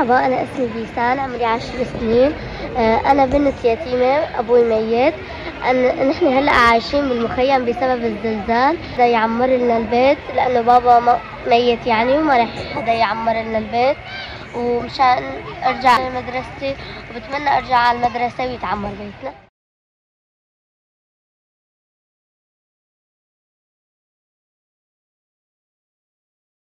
مرحبا أنا اسمي بيسان عمري عشر سنين. آه، أنا بنت يتيمة أبوي ميت. نحن هلأ عايشين بالمخيم بسبب الزلزال. بده يعمر لنا البيت لأنه بابا ميت يعني وما رح حدا يعمر لنا البيت. ومشان أرجع لمدرستي وبتمنى أرجع على المدرسة ويتعمر بيتنا.